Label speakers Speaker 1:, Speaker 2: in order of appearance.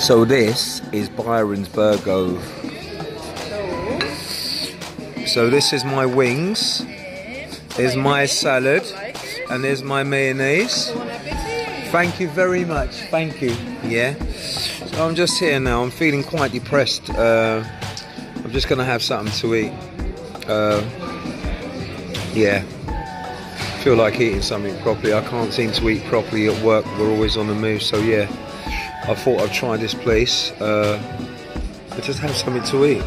Speaker 1: So this is Byron's Burger. So this is my wings. There's my salad. And there's my mayonnaise. Thank you very much. Thank you. Yeah. So I'm just here now. I'm feeling quite depressed. Uh, I'm just gonna have something to eat. Uh, yeah. Feel like eating something properly. I can't seem to eat properly at work. We're always on the move. So yeah. I thought I'd try this place. Uh, just have something to eat.